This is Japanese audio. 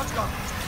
マジか